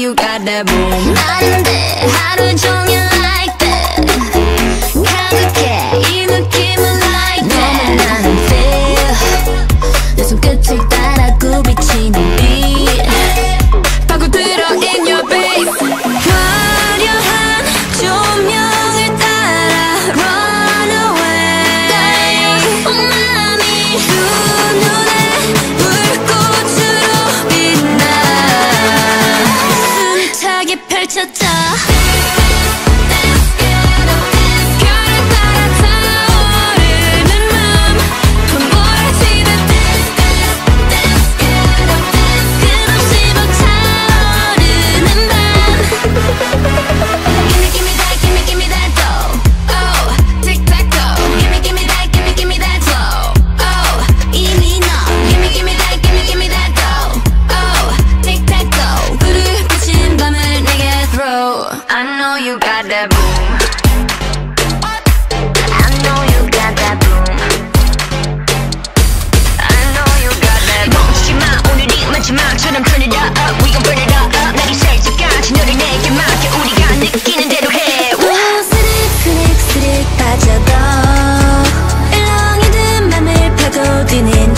you got that boom. 난데 하루 종일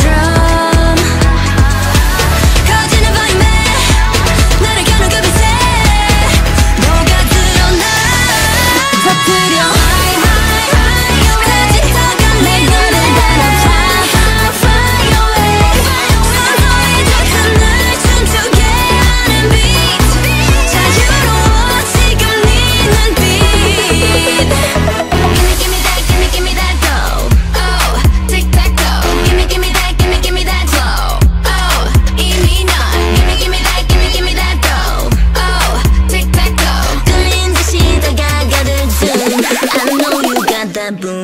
and shampoo.